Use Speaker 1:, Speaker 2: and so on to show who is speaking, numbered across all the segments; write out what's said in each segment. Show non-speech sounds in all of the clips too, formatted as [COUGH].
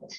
Speaker 1: You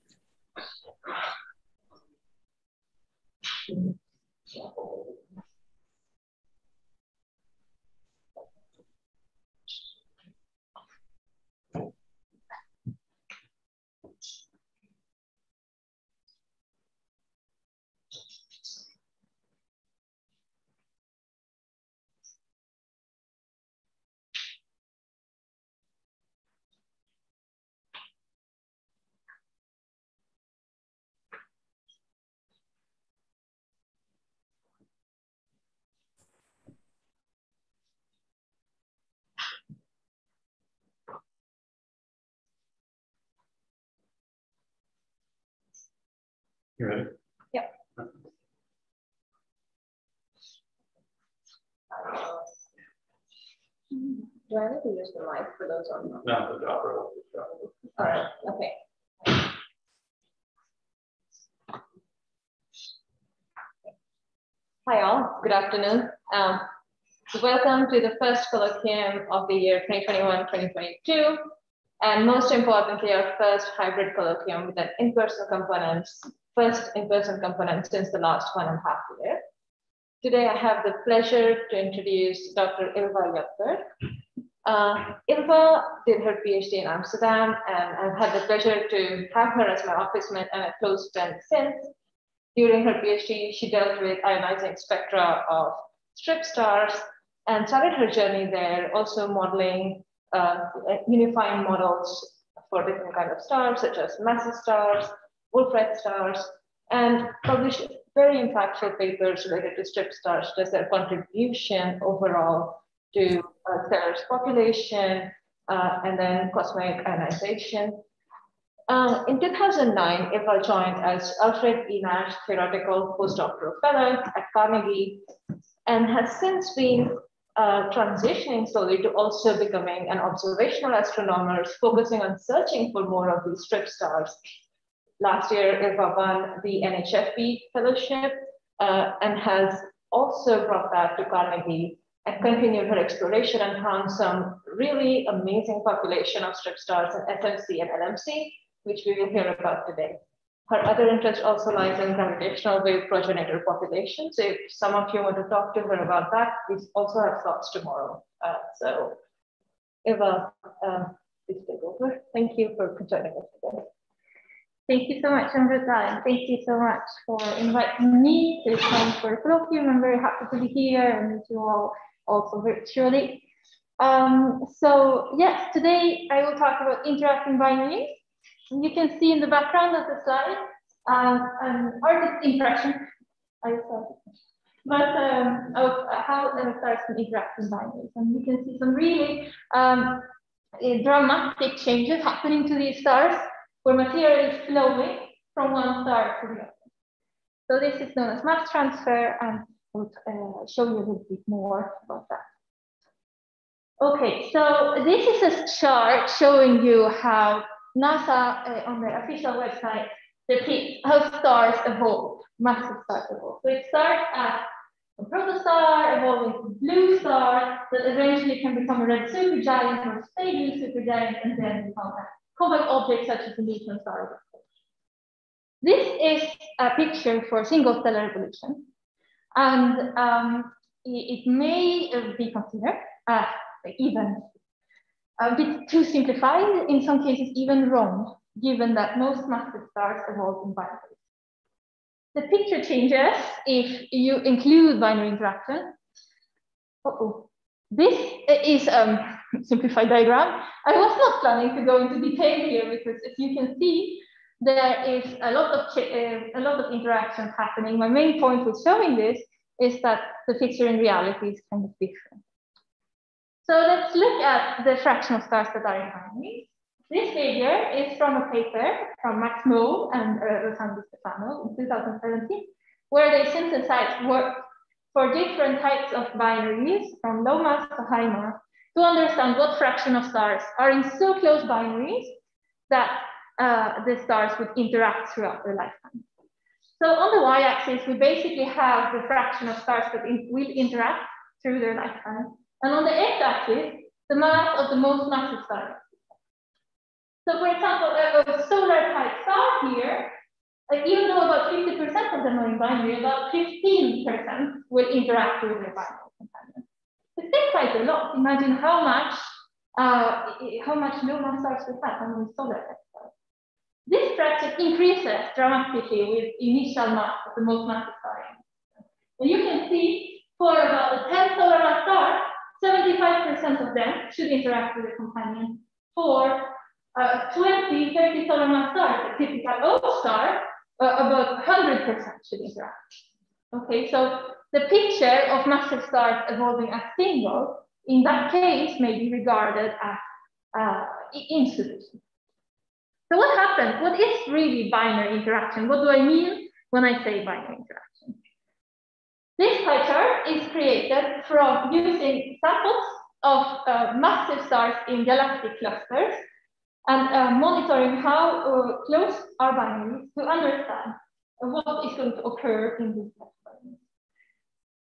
Speaker 1: ready?
Speaker 2: Yep. Do I need to use the mic for those on? the-
Speaker 1: No, the job role.
Speaker 2: All right, okay. Hi all, good afternoon. Um, welcome to the first colloquium of the year 2021-2022, and most importantly, our first hybrid colloquium with an in-person component, first in-person component since the last one and a half year. Today, I have the pleasure to introduce Dr. Ylva Goetberg. Uh, Ylva did her PhD in Amsterdam, and I've had the pleasure to have her as my office mate and a close friend since. During her PhD, she dealt with ionizing spectra of strip stars and started her journey there, also modeling, uh, unifying models for different kind of stars, such as massive stars, Wolf-Rayet stars, and published very impactful papers related to strip stars, just their contribution overall to uh, stellar's population, uh, and then cosmic ionization. Uh, in 2009, Ylva joined as Alfred E. Nash Theoretical Postdoctoral Fellow at Carnegie and has since been uh, transitioning slowly to also becoming an observational astronomer, focusing on searching for more of these strip stars. Last year, Ylva won the NHFP Fellowship uh, and has also brought that to Carnegie and continued her exploration and found some really amazing population of strip stars in SMC and LMC, which we will hear about today. Her other interest also lies in gravitational wave progenitor populations. If some of you want to talk to her about that, we also have slots tomorrow. Uh, so Ylva, uh, please take over. Thank you for joining us today.
Speaker 3: Thank you so much, Amrita, and thank you so much for inviting me to come for the colloquium. I'm very happy to be here and meet you all also virtually. Um, so yes, today I will talk about interacting binaries. You can see in the background of the slide um, an artist impression. I saw but um, of how uh, stars can interact in binaries. And you can see some really um, eh, dramatic changes happening to these stars where material is flowing from one star to the other. So this is known as mass transfer and I'll uh, show you a little bit more about that. Okay, so this is a chart showing you how NASA uh, on their official website depicts how stars evolve, massive stars evolve. So it starts as a protostar evolving to blue star that eventually can become a red supergiant or stay blue supergiant and then become a compact object such as neutron star. This is a picture for single stellar evolution. And um, it, it, may uh, be considered uh, even a bit too simplified, in some cases even wrong, given that most massive stars evolve in binaries. The picture changes if you include binary interaction. Uh -oh. This is um, [LAUGHS] simplified diagram. I was not planning to go into detail here because as you can see, there is a lot of uh, a lot of interaction happening. My main point with showing this is that the picture in reality is kind of different. So let's look at the fraction of stars that are in harmony. This figure is from a paper from Max Moe and uh, Rosanne Di Stefano in 2017, where they synthesized work for different types of binaries from low mass to high mass to understand what fraction of stars are in so close binaries that uh, the stars would interact throughout their lifetime. So on the y-axis, we basically have the fraction of stars that in will interact through their lifetime. And on the x-axis, the mass of the most massive stars. So for example, a, solar type star here, like even though about 50% of them are in binary, about 15% will interact with their binary. It's quite a lot. Imagine how much uh, how much low mass stars we have, how many solar stars. This fraction increases dramatically with initial mass of the most massive star. And you can see for about the 10 solar mass stars, 75% of them should interact with a companion. For uh, 20, 30 solar mass stars, a typical O star, uh, about 100% should interact. Okay, so the picture of massive stars evolving as single, in that case, may be regarded as uh, insolution. So what happens? What is really binary interaction? What do I mean when I say binary interaction? This pie chart is created from using samples of uh, massive stars in galactic clusters and uh, monitoring how uh, close are binaries to understand what is going to occur in these binaries.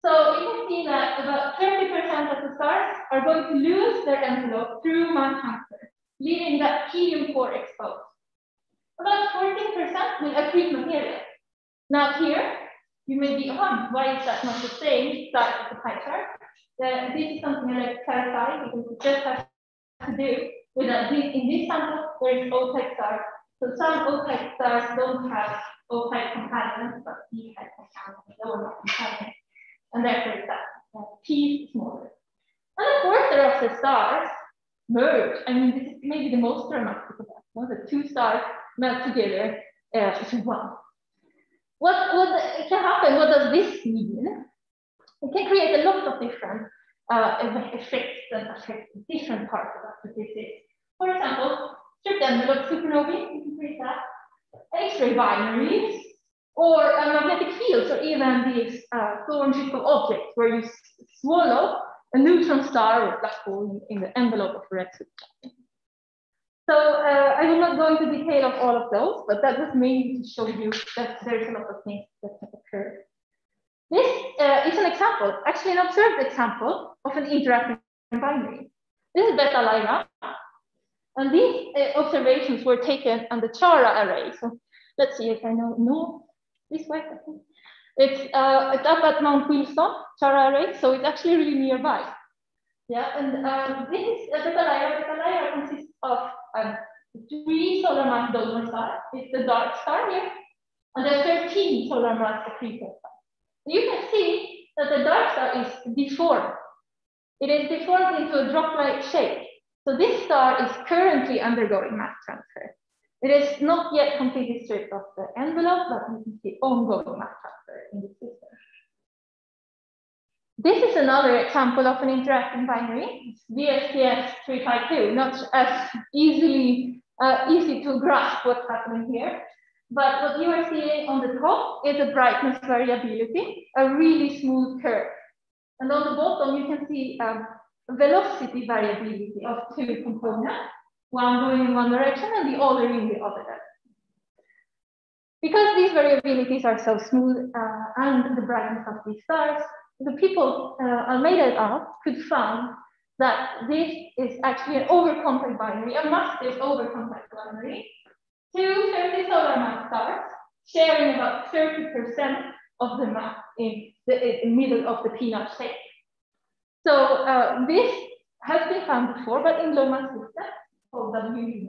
Speaker 3: So you can see that about 30% of the stars are going to lose their envelope through mass transfer, leaving that helium core exposed. About 14% will accrete material. Now here, you may be, oh, why is that not the same size of the pie chart? This is something I like to clarify because it just has to do with that in this sample, there is O-type stars. So some O-type stars don't have O-type companions, but P-type companions, lower companions. And therefore that, that P is smaller. And of course, the the stars merge. I mean, this is maybe the most dramatic of that. No? The two stars melt together uh, one. What, what can happen? What does this mean? It can create a lot of different uh, effects that affect different parts of our statistics. For example, strip envelope supernovae, you can create that, X-ray binaries, or magnetic fields, or even these uh, objects where you swallow a neutron star or black hole in, in the envelope of a red. So uh, I will not go into detail of all of those, but that was mainly to show you that there's a lot of things that can occur. This uh, is an example, actually an observed example of an interacting binary. This is Beta Lyrae, and these uh, observations were taken on the Chara array. So let's see if I know, no, this way. It's, uh, at Mount Wilson, Chara so it's actually really nearby. Yeah, and um, this is uh, Beta Lyrae. Beta Lyrae consists of um, three solar mass donor stars. It's the dark star here, and there are 13 solar mass accretor stars. You can see that the dark star is deformed. It is deformed into a drop-like shape. So this star is currently undergoing mass transfer. It is not yet completely stripped of the envelope, but you can see ongoing mass transfer in the system. This is another example of an interacting binary. It's VFTS 352, not as easily uh, easy to grasp what's happening here. But what you are seeing on the top is a brightness variability, a really smooth curve. And on the bottom, you can see a velocity variability of two components one going in one direction and the other in the other direction. Because these variabilities are so smooth uh, and the brightness of these stars, the people uh, Almeida et al. could find that this is actually an overcontact binary, a massive overcontact binary, two 30 solar mass stars sharing about 30% of the mass in the in middle of the peanut shape. So uh, this has been found before, but in low mass systems, of the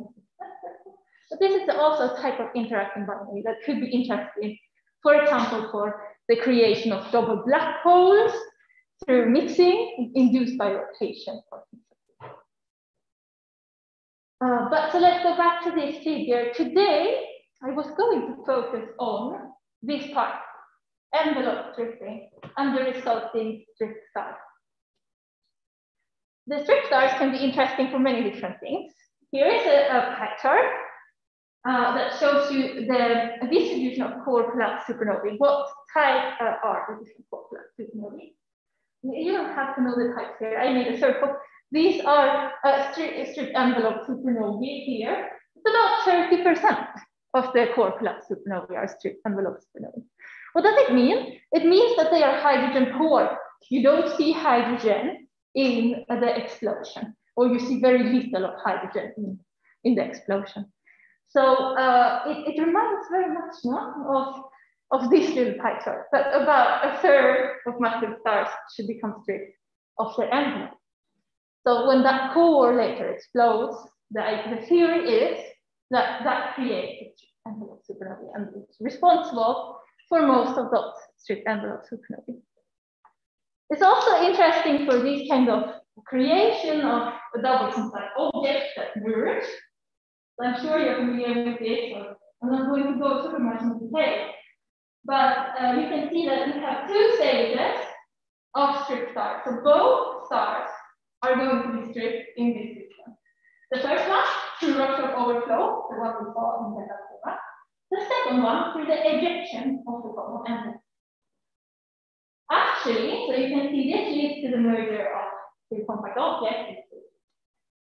Speaker 3: But this is also a type of interacting binary that could be interesting, for example, for the creation of double black holes through mixing induced by rotation. Uh, but so let's go back to this figure. Today, I was going to focus on this part, envelope drifting and the resulting strip stars. The strip stars can be interesting for many different things. Here is a, a uh, that shows you the distribution of core collapse supernovae. What type uh, are the different core collapse supernovae? You don't have to know the types here. I made a circle. These are uh, stripped, stripped envelope supernovae here. It's about 30% of the core collapse supernovae are stripped envelope supernovae. What does it mean? It means that they are hydrogen poor. You don't see hydrogen in the explosion or you see very little of hydrogen in, in the explosion. So uh, it, it, reminds very much no, of, of this little pie chart, that about a third of massive stars should become stripped of their envelope. So when that core later explodes, the, the theory is that that creates envelope supernovae and it's responsible for most of those stripped envelope supernovae. It's also interesting for these kind of creation of a double compact object that merge. So I'm sure you're familiar with this, so I'm not going to go too much into detail. But uh, you can see that we have two stages of strip stars. So both stars are going to be stripped in this system. The first one through Roche lobe overflow, the one we saw in the Dacova. The second one through the ejection of the common envelope. Actually, so you can see this leads to the merger of compact object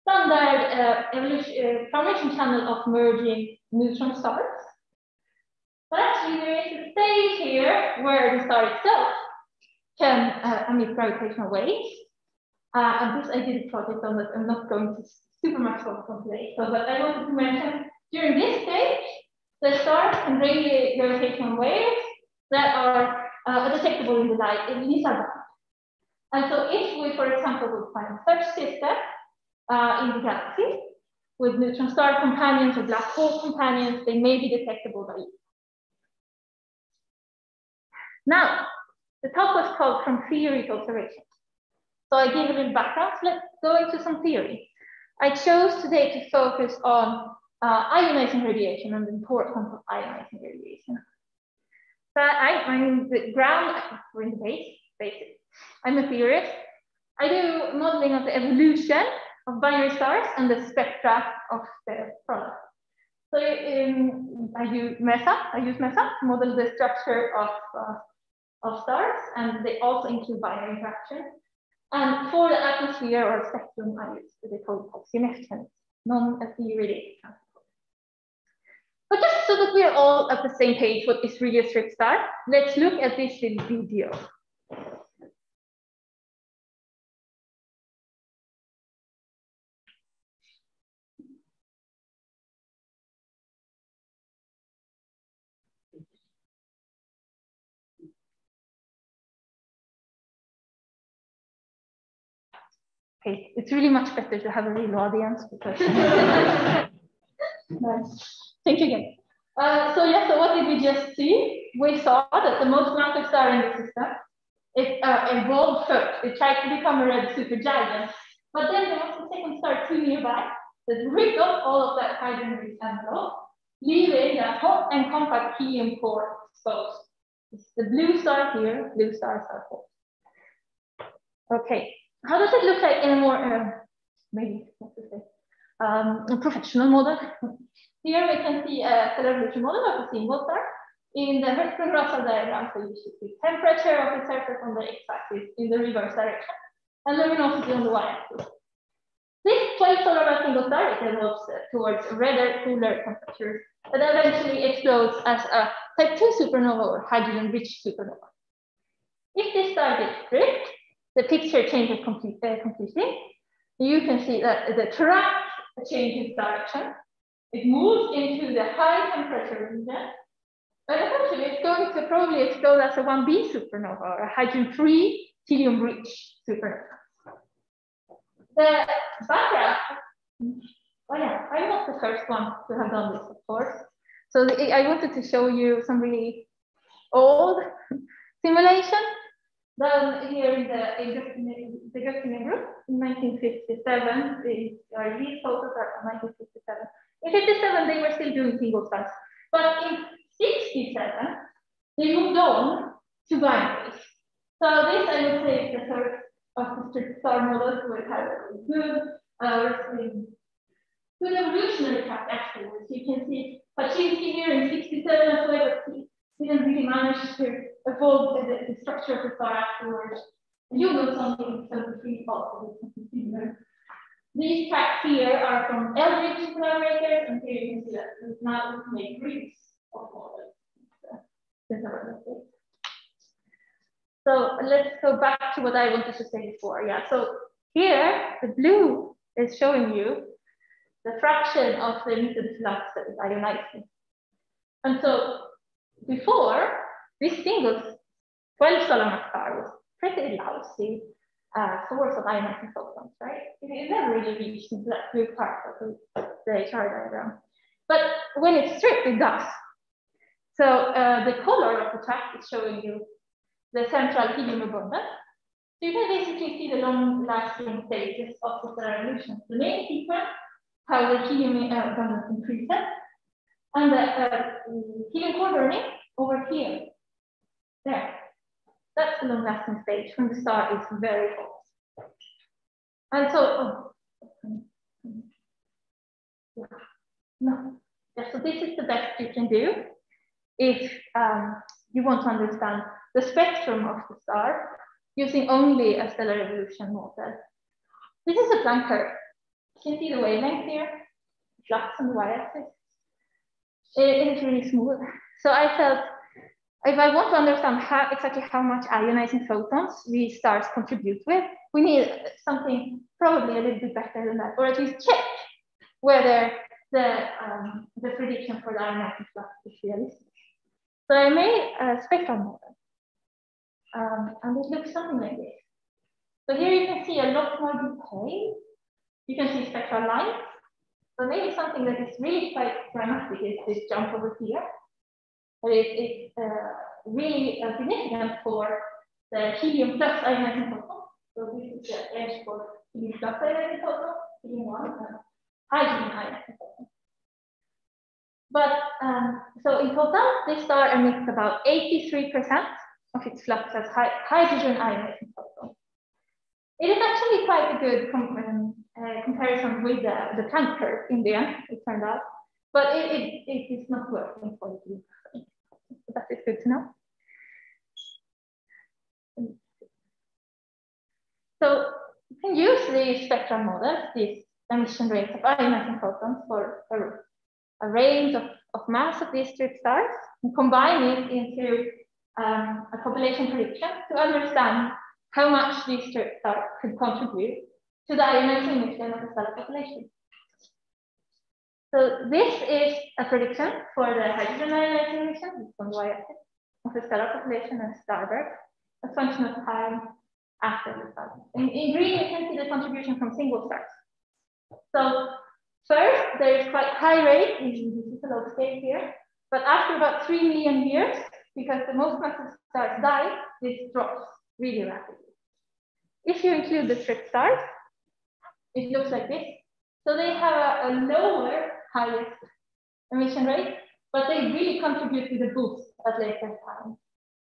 Speaker 3: standard uh, evolution, uh, formation channel of merging neutron stars. But actually there is a stage here where the star itself can uh, emit gravitational waves. Uh, and this I did a project on that I'm not going to super much focus on today. So, but I wanted to mention during this stage, the stars can radiate gravitational waves that are uh, detectable in the light in the LISA and so if we, for example, would find such system uh, in the galaxy with neutron star companions or black hole companions, they may be detectable by you. Now, the talk was called from theory to observation. So I gave a little background. So let's go into some theory. I chose today to focus on uh, ionizing radiation and the importance of ionizing radiation. But I, I'm the ground, we're in the base, basic I'm a theorist. I do modeling of the evolution of binary stars and the spectra of the product. So um, I use MESA, I use MESA to model the structure of, uh, of stars, and they also include binary interaction. And for the atmosphere or spectrum, I use the code called non-SE related But just so that we're all at the same page, what is really a strip star, let's look at this little video. Okay, it's really much better to have a real audience because. [LAUGHS] nice. Thank you again. Uh, so yeah, so what did we just see? We saw that the most massive star in the system, it uh, evolved first. It tried to become a red supergiant, but then there was a second star too nearby that ripped off all of that hydrogen envelope leaving the hot and compact helium core exposed. It's the blue star here, blue stars are hot. Okay, how does it look like in a more, uh, maybe, say, um, a professional model? Here we can see a evolution model of a single star. In the Hertzsprung-Russell diagram, so you should see temperature of the surface on the x-axis in the reverse direction, and luminosity on the y-axis. This 12 solar single star it evolves towards redder, cooler temperatures that eventually explodes as a type 2 supernova or hydrogen-rich supernova. If this star gets stripped, the picture changes complete, uh, completely. You can see that the track changes direction. It moves into the high temperature region. But eventually it's going to probably explode as a 1b supernova or a hydrogen-free helium-rich supernova. The background, oh yeah, I'm not the first one to have done this, of course. So the, I wanted to show you some really old simulation done here in the, in the group in 1957. These are photos are from 1957. In 57, they were still doing single stars. But in 67, they moved on to binaries. So this, I would say, is the third of the star models have a good, uh, good evolutionary track afterwards. You can see Paczynski here in 67 as well, but he didn't really manage to evolve the, the structure of the star afterwards. And you will know something in 73 also These tracks here are from Eldridge collaborators, and here you can see that we now make groups of models. So let's go back to what I wanted to say before. Yeah, so here the blue is showing you the fraction of the emitted flux that is ionizing. And so before, this single 12 solar mass star was pretty lousy uh, source of ionizing photons, right? It never really reached that blue part of the, the HR diagram. But when it's stripped, it does. So uh, the color of the track is showing you the central helium abundance. So you can basically see the long-lasting stages of the stellar evolution. The main sequence, how the helium uh, abundance increases, and the uh, helium core burning over here. There. That's the long-lasting stage From the start, it's very hot. And so, oh, no. Yeah, so this is the best you can do if um, you want to understand the spectrum of the star using only a stellar evolution model. This is a Planck curve. You can see the wavelength here, flux on the y-axis. It is really smooth. So I felt if I want to understand how, exactly how much ionizing photons these stars contribute with, we need something probably a little bit better than that, or at least check whether the, um, the prediction for the ionizing flux is realistic. So I made a spectral model. Um, and it looks something like this. So here you can see a lot more detail. You can see spectral lines. So maybe something that is really quite dramatic is this jump over here. But it, it's uh, really uh, significant for the helium plus ionizing photon. So this is the edge for helium plus ionizing photon, helium 1, and hydrogen ionizing photon. But um, so in total, this star emits about 83% of its flux as hydrogen ionizing photon. It is actually quite a good com um, uh, comparison with the, the Planck curve in the end, it turned out, but it, it, it is not working for you. That is good to know. So you can use these spectral models, these emission rates of ionizing photons for a, a range of, of mass of these strip stars and combine it into um, a population prediction to understand how much these strips could contribute to the ionizing emission of the cell population. So this is a prediction for the hydrogen ionizing emission from y-axis of the stellar population and starburst, a function of time after the start. In, in green, you can see the contribution from single stars. So first, there is quite high rate, this is a low scale here, but after about 3 million years, because the most massive stars die, this drops really rapidly. If you include the strip stars, it looks like this. So they have a, a lower highest emission rate, but they really contribute to the boost at later time.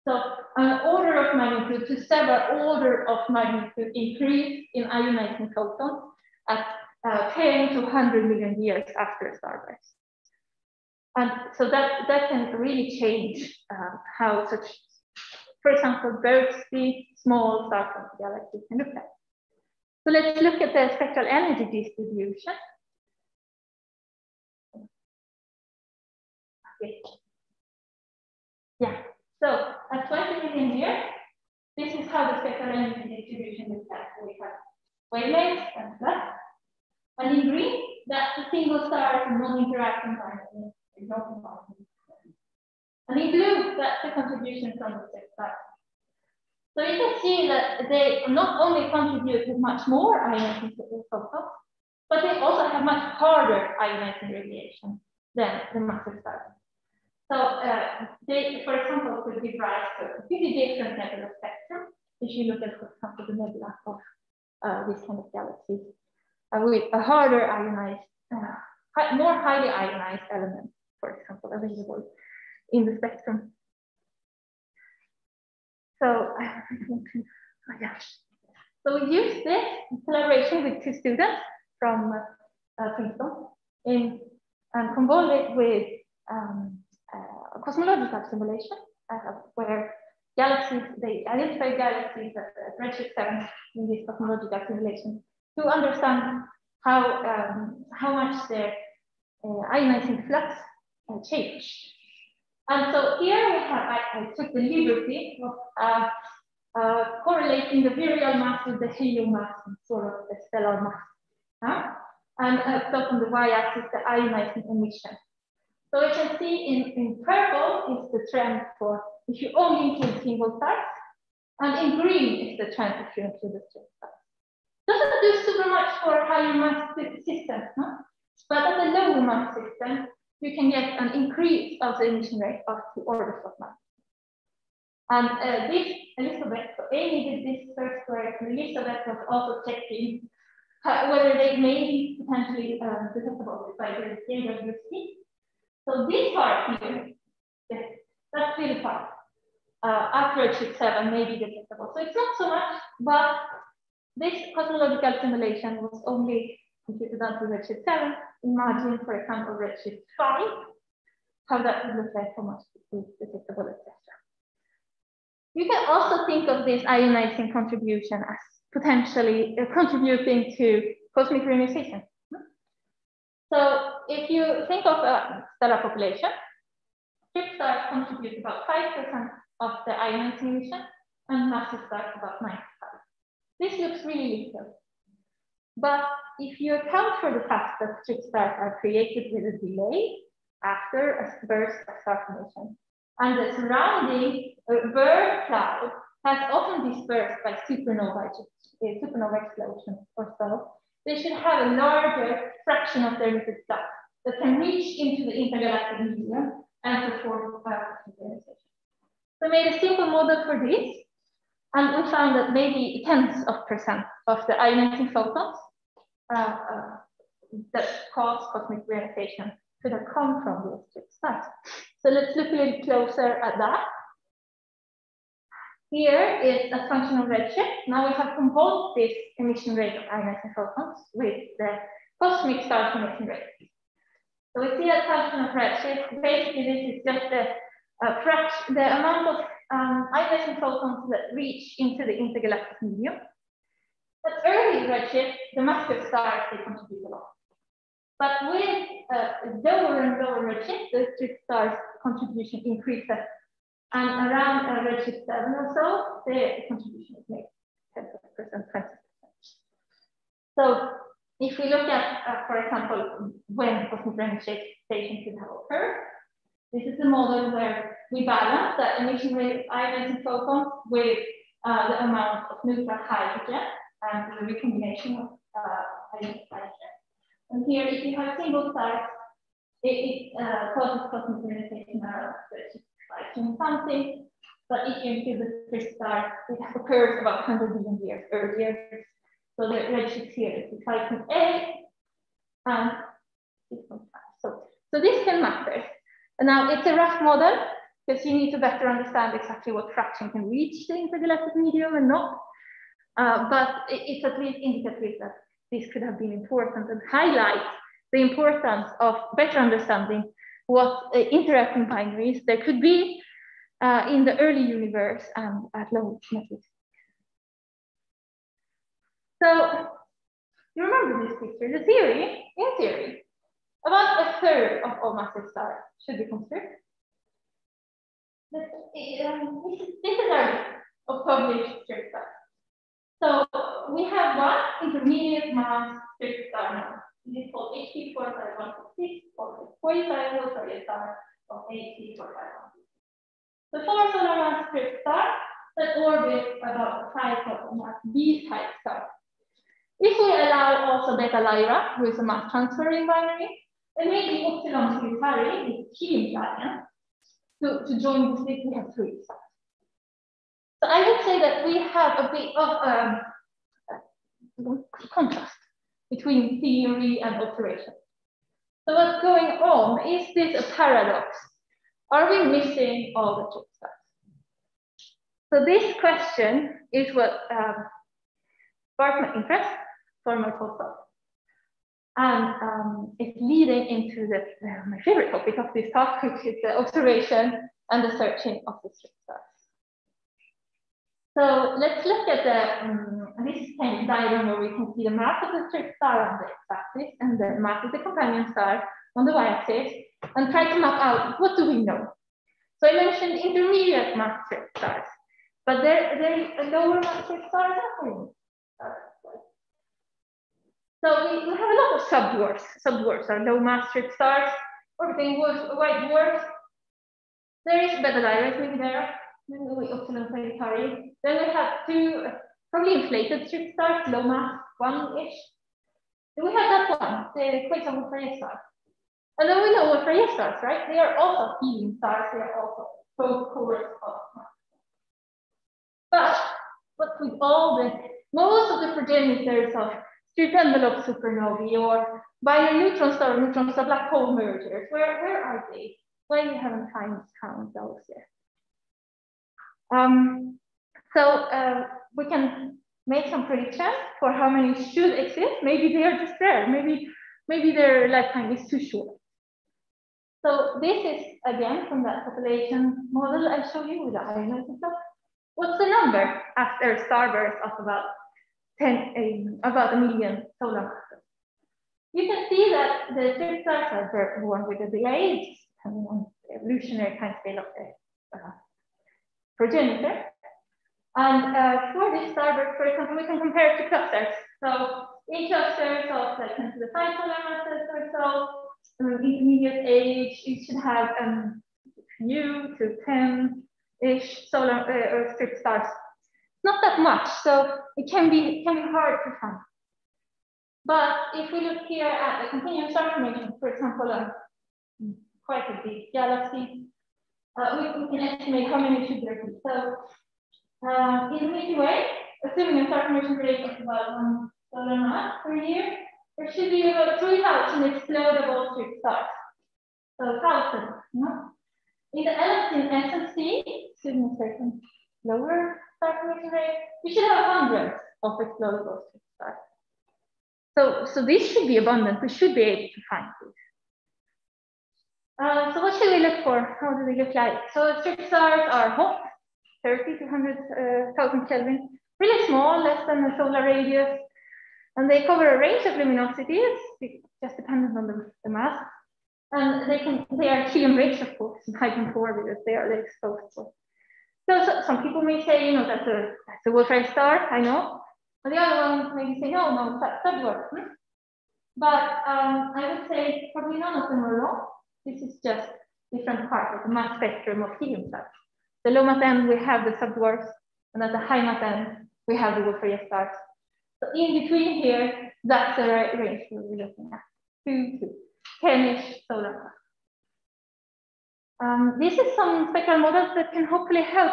Speaker 3: So an order of magnitude to several order of magnitude increase in ionizing photons at uh, 10 to 100 million years after a starburst. And so that, that can really change uh, how such, for example, bursty small stars of galaxies can look like. So let's look at the spectral energy distribution. Okay. Yeah, so at 20 million years, this is how the spectral energy distribution looks like. We have wavelengths and that. And in green, that's the single stars and non-interacting environment. And in blue, that's the contribution from the six stars. So you can see that they not only contribute with much more ionizing photons, but they also have much harder ionizing radiation than the massive stars. So uh, they, for example, could give rise to a completely different nebula spectrum if you look at, for example, the nebula of uh, these kind of galaxies uh, with a harder ionized, uh, more highly ionized element, for example, available in the spectrum. So, oh yeah. So we use this in collaboration with two students from uh, Princeton in and combined it with um, uh, cosmological simulation uh, where galaxies, they identify galaxies at, redshift 7 in this cosmological simulation to understand how, um, how much their uh, ionizing flux uh, change. And so here we have, I, I took the liberty of uh, uh, correlating the virial mass with the helium mass, sort of the stellar mass. Huh? And so on the y-axis, the ionizing emission. So you can see in, in purple is the trend for if you only include single stars, and in green is the trend if you include the string stars. Doesn't do super much for higher mass systems, no? but at the lower mass system, you can get an increase of the emission rate of the orders of mass. And uh, this, Elizabeth, so Amy did this first work, Elizabeth was also checking whether they may be potentially uh, detectable by the JWST. So this part here, that's really far. Uh, after redshift 7 may be detectable. So it's not so much, but this cosmological simulation was only computed until redshift 7. Imagine, for example, redshift 5, how that would look like, how much is detectable, etc. You can also think of this ionizing contribution as potentially uh, contributing to cosmic reionization. So if you think of a stellar population, trip stars contribute about 5% of the ionizing emission and massive stars about 95. This looks really little. But if you account for the fact that trip stars are created with a delay after a burst of star formation, and the surrounding uh, birth cloud has often dispersed by supernova, uh, supernova explosion or so, they should have a larger fraction of their emitted flux that can reach into the intergalactic medium and perform. So we made a simple model for this, and we found that maybe tens of percent of the ionizing photons uh, uh, that cause cosmic reionization could have come from those two stars. So let's look a little closer at that. Here is a function of redshift. Now we have convolved this emission rate of ionizing photons with the cosmic star emission rate. So we see a function of redshift. Basically, this is just the uh, fraction, the amount of um, photons that reach into the intergalactic medium. But early redshift, the massive stars, they contribute a lot. But with uh, lower and lower redshift, the trip stars contribution increases. And around uh, redshift 7 or so, the contribution is made 10%, 20%. So if we look at, uh, for example, when cosmic reionization could have occurred, this is a model where we balance the emission rate of ionizing photons with uh, the amount of neutral hydrogen and the recombination of uh, hydrogen. And here, if you have single stars, it, it uh, causes cosmic reionization around like something. But if you include the first star, it occurs about 100 million years earlier. So the redshift here is 5.8 and 6.5. So, so this can matter. And now it's a rough model because you need to better understand exactly what fraction can reach the intergalactic medium and not. Uh, but it's at least indicative that this could have been important and highlights the importance of better understanding what uh, interacting binaries there could be uh, in the early universe and at low matrix. So you remember this picture, the theory, in theory, about a third of all massive stars should be considered. Um, this is our of published stripped stars. So we have one intermediate mass stripped star now. This is called HD 45146 or 45 for a star of 451. The four solar mass stripped star that orbit about the size of mass B type star. If we allow also Beta Lyrae, who is a mass transferring binary, and maybe Upsilon Centauri, the helium giant, to, to join the we have three. So I would say that we have a bit of um, contrast between theory and operation. So what's going on? Is this a paradox? Are we missing all the trick stars? So this question is what um, sparked my my postdoc. And um, it's leading into the, uh, my favorite topic of this talk, [LAUGHS] which is the observation and the searching of the stripped stars. So let's look at the um, this kind of diagram where we can see the mass of the stripped star on the x-axis and the mass of the companion star on the y-axis and try to map out what do we know. So I mentioned intermediate mass stripped stars, but there, there is a lower mass stripped star happening. So we, we have a lot of subdwarfs. Subdwarfs are low mass stripped stars orbiting white dwarfs. There is Beta maybe there. Then we. Then we have two probably inflated stripped stars, low mass, one-ish. Then we have that one, the quasi Wolf-Rayet star. And then we know Wolf-Rayet stars, right? They are also helium stars. They are also both cores of. But but with all the most of the progenitors of strip envelope supernovae or binary neutron star neutron star black hole mergers, where, where are they? Why we haven't found those yet? Um, so uh, we can make some predictions for how many should exist. Maybe they are just there. Maybe, maybe their lifetime is too short. So this is, again, from that population model I showed you with the stuff. What's the number after starburst of about 10, about a million solar masses? You can see that the stars are born with a delay, depending on the evolutionary time scale of the uh, progenitor. And uh, for this starburst, for example, we can compare it to clusters. So in clusters of like 10 to the 5 solar masses or so, um, intermediate age, you should have um, U to 10-ish solar uh, or stripped stars. Not that much, so it can be, can be hard to find. But if we look here at the continuous star formation, for example, uh, quite a big galaxy, uh, we, can estimate how many should there be. So uh, in the Milky Way, assuming a star formation rate of about one solar mass per year, there should be about 3,000 explodable stripped stars. So thousands, you know? In the LMC SMC, assuming a certain lower star rate, we should have hundreds of explodable stripped stars. So, so this should be abundant. We should be able to find these. Uh, so what should we look for? How do they look like? So stripped stars are hot, 30 to 100,000 uh, Kelvin, really small, less than a solar radius. And they cover a range of luminosities, just dependent on the, the mass. And they can they are helium rich, of course, [LAUGHS] and hydrogen poor because they are the exposed. So, so, some people may say, you know, that's a that's a Wolf-Rayet star, I know. But the other one maybe say, no, no, that's subdwarf. Hmm? But um, I would say probably none of them are wrong. This is just different part of the mass spectrum of helium stars. The low mass end, we have the subdwarfs, and at the high mass end, we have the Wolf-Rayet stars. So in between here, that's the range we're looking at, two, two, 10-ish solar mass. Um, this is some spectral models that can hopefully help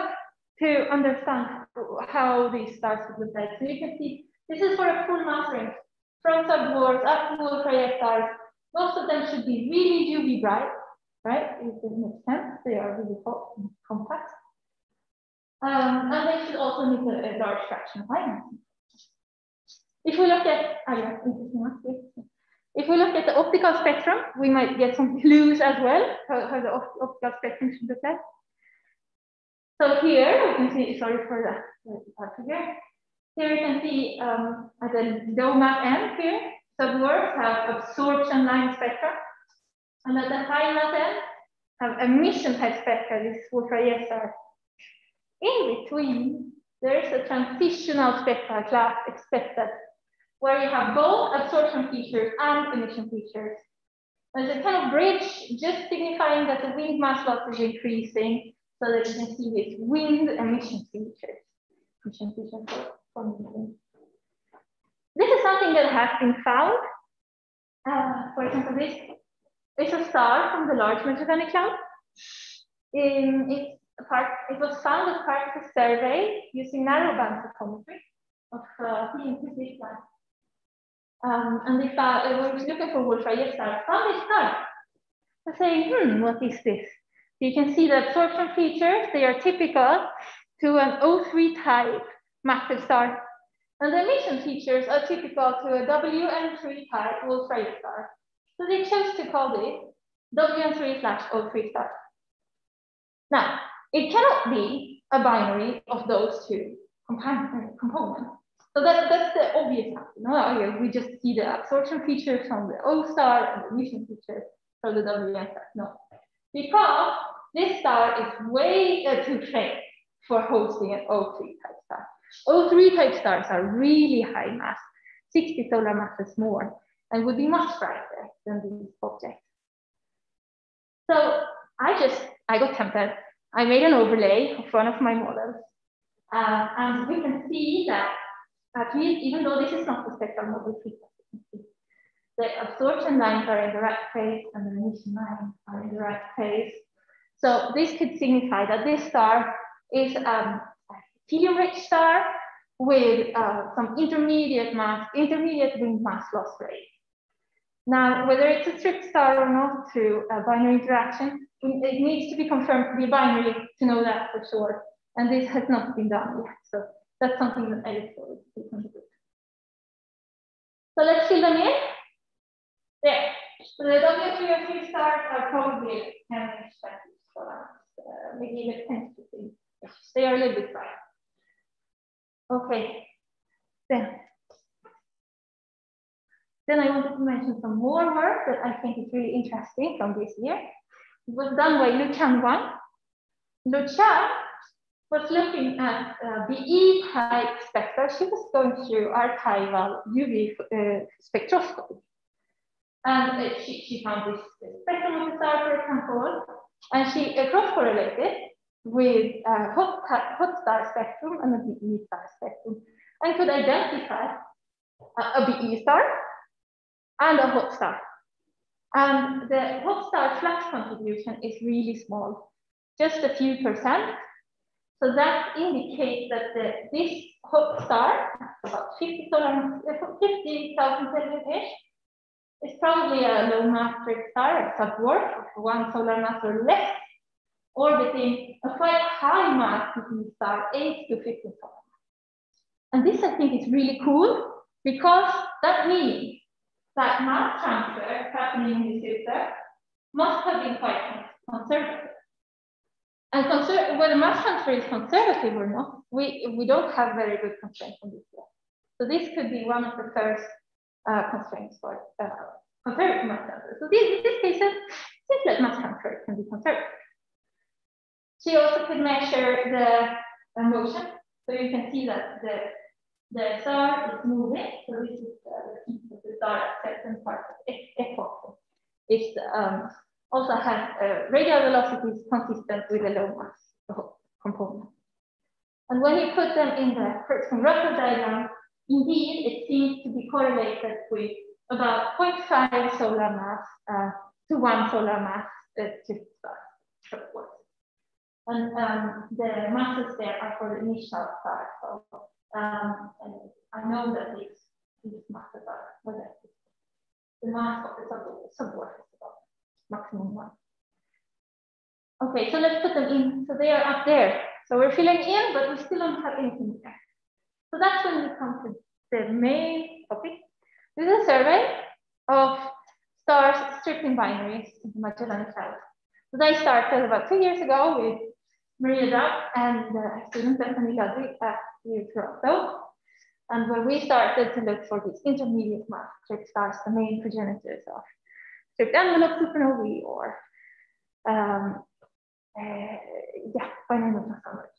Speaker 3: to understand how these stars would look like. So you can see this is for a full mass range from subdwarfs up to Wolf-Rayet stars Most of them should be really UV bright, right? If It makes sense. They are really hot and compact. Um, and they should also meet a, a large fraction of iron. If we look at, oh yeah, if we look at the optical spectrum, we might get some clues as well, how, how the optical spectrum should look like. So here we can see, sorry for that figure. Here Here you can see um, at the low mass end here, subdwarfs have absorption line spectra. And at the high mass end, have emission type spectra, this Wolf-Rayet star. In between, there is a transitional spectra class expected, where you have both absorption features and emission features. There's a kind of bridge just signifying that the wind mass loss is increasing so that you can see these wind emission features. Emission features from wind. This is something that has been found. Uh, for example, this is a star from the Large Magellanic Cloud. In, it's part, it was found as part of a survey using narrowband photometry of uh, the um, and they found, they were looking for Wolf-Rayet stars, found this star. They're saying, hmm, what is this? You can see the absorption features, they are typical to an O3 type massive star. And the emission features are typical to a WN3 type Wolf-Rayet star. So they chose to call this WN3 slash O3 star. Now, it cannot be a binary of those two components. So that, that's the obvious answer. No, we just see the absorption features from the O star and the emission features from the WN star. No, because this star is way uh, too faint for hosting an O3 type star. O3 type stars are really high mass, 60 solar masses more, and would be much brighter than these objects. So I just, I got tempted I made an overlay of one of my models. Uh, and we can see that at least, even though this is not the spectral model frequency, the absorption lines are in the right phase and the emission lines are in the right phase. So this could signify that this star is um, a helium-rich star with uh, some intermediate mass, intermediate wind mass loss rate. Now, whether it's a strict star or not through a binary interaction, it needs to be confirmed to be binary to know that for sure. And this has not been done yet. So that's something that I look forward to contribute. So let's fill them in. There. So the W303 stars are probably 10 inch so uh, maybe even 10 to 15. They are a little bit bright. Okay. Then. Then I wanted to mention some more work that I think is really interesting from this year. It was done by Luqian Wang. Lu Chang was looking at uh, the E-type spectra. She was going through archival UV uh, spectroscopy. And uh, she, she found this spectrum of the star, for example, and she cross-correlated with a uh, hot, hot star spectrum and a BE star spectrum, and could identify a, a BE star and a hot star. And the hot star flux contribution is really small, just a few percent. So that indicates that the, this hot star, about 50,000 50, Kelvin-ish, is probably a low mass star, a subdwarf of one solar mass or less, orbiting a quite high mass star, 8 to 15 solar mass. And this I think is really cool because that means that mass transfer happening in the filter must have been quite conservative. And conser whether mass transfer is conservative or not, we, we don't have very good constraints on this yet. So this could be one of the first uh, constraints for uh, conservative mass transfer. So this, in this case, seems like mass transfer can be conservative. She also could measure the motion. So you can see that the the star is moving, so this is uh, the heat of the star at certain parts of epoch. It um, also has uh, radial velocities consistent with the low mass component. And when you put them in the Hertzsprung-Russell diagram, indeed, it seems to be correlated with about 0.5 solar mass uh, to one solar mass uh, to stars. And um, the masses there are for the initial star. So um, I know that these, these masses are whether the mass of the about maximum one. Okay, so let's put them in. So they are up there. So we're filling in, but we still don't have anything there. So that's when we come to the main topic. This is a survey of stars stripping binaries in the Magellanic Cloud. So they started about two years ago with Maria Drout and uh, student Bethany Ludwig at U Toronto. And when we started to look for these intermediate mass stars, the main progenitors of stripped envelope supernovae or um, uh, yeah, binary transformers.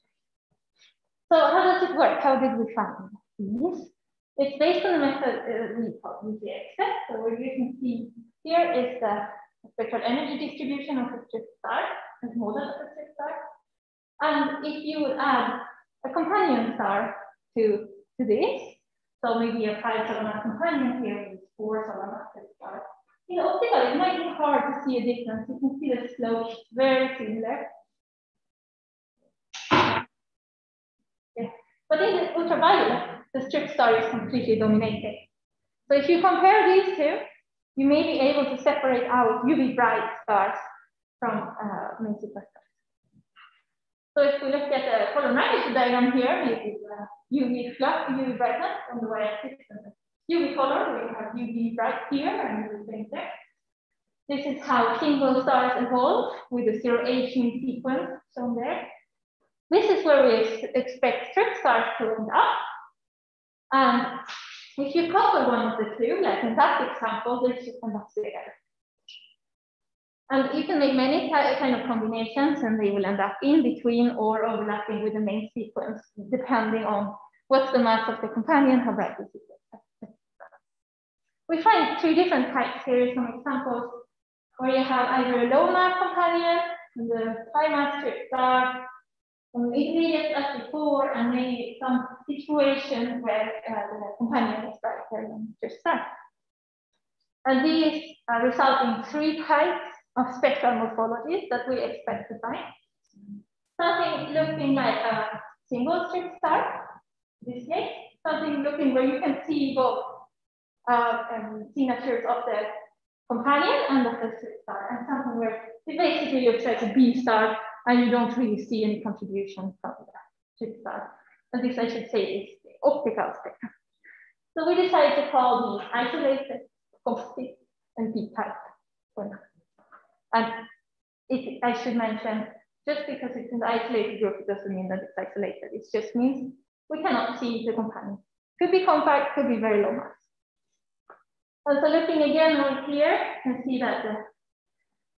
Speaker 3: So how does it work? How did we find these? It's based on the method uh, we call UTXF. So what you can see here is the spectral energy distribution of a stripped star, a model of a stripped star. And if you would add a companion star to, to this, so maybe a five solar mass companion here with four solar mass star. In optical, it might be hard to see a difference. You can see the slope is very similar. But in the ultraviolet, the stripped star is completely dominated. So if you compare these two, you may be able to separate out UV bright stars from uh, main superstars. So if we look at the magnitude diagram here, we have UV flux, UV brightness on the y-axis, UV color, we have UV bright here and UV there. This is how single stars evolve with the zero aging sequence shown there. This is where we expect stripped stars to end up. And if you couple one of the two, like in that example, they should end up together. And you can make many kind of combinations and they will end up in between or overlapping with the main sequence, depending on what's the mass of the companion, how bright the sequence is. We find three different types here, some examples where you have either a low mass companion and the high mass stripped star, some intermediate as before, and maybe some situation where uh, the companion is brighter than just star. And these uh, result in three types of spectral morphologies that we expect to find. Something looking like a single stripped star, this case, something looking where you can see both uh, um, signatures of the companion and of the star, and something where basically looks like a B star and you don't really see any contribution from the stripped star. And this, I should say, is the optical spectrum. So we decided to call these isolated, composite, and p-type. And it, I should mention, just because it's an isolated group, it doesn't mean that it's isolated. It just means we cannot see the companion. Could be compact, could be very low mass. And so looking again over here, you can see that the,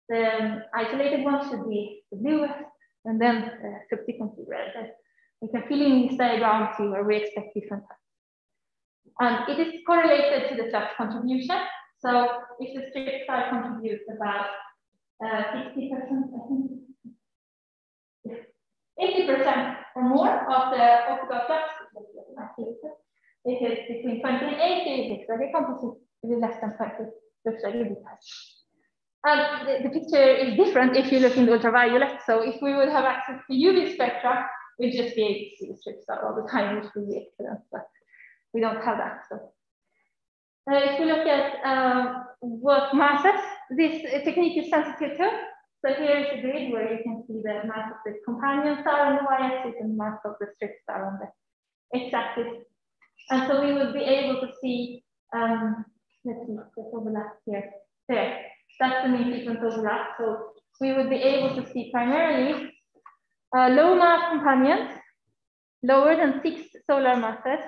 Speaker 3: the isolated one should be the bluest, and then uh, subsequently red. We can fill in this diagram to where we expect different types. And it is correlated to the flux contribution. So if the stripped star contributes about 60%, uh, 80% or more of the optical flux it's between 20 and 80, it looks like composite. Than 20, it looks like detach. And the, the, picture is different if you look in the ultraviolet. So if we would have access to UV spectra, we'd just be able to see the strips all the time, which would be excellent, but we don't have that. So uh, if we look at uh, what masses this technique is sensitive to, so here is a grid where you can see the mass of the companion star on the y-axis and mass of the stripped star on the x-axis. And so we would be able to see, um, let's see, the overlap here. There, that's the main sequence overlap. So we would be able to see primarily uh, low mass companions, lower than six solar masses,